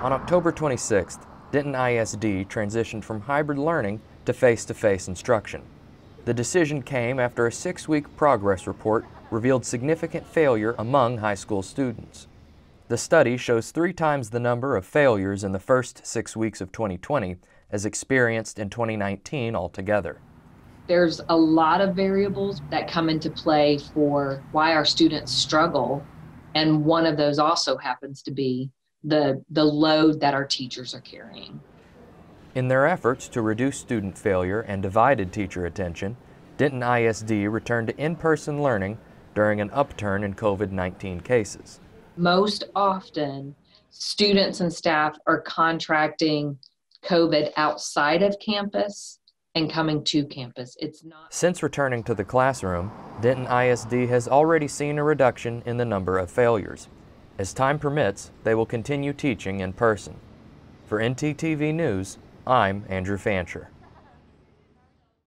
On October 26th, Denton ISD transitioned from hybrid learning to face-to-face instruction. The decision came after a six-week progress report revealed significant failure among high school students. The study shows three times the number of failures in the first six weeks of 2020 as experienced in 2019 altogether. There's a lot of variables that come into play for why our students struggle, and one of those also happens to be the, the load that our teachers are carrying. In their efforts to reduce student failure and divided teacher attention, Denton ISD returned to in-person learning during an upturn in COVID-19 cases. Most often, students and staff are contracting COVID outside of campus and coming to campus. It's not. Since returning to the classroom, Denton ISD has already seen a reduction in the number of failures. As time permits, they will continue teaching in person. For NTTV News, I'm Andrew Fancher.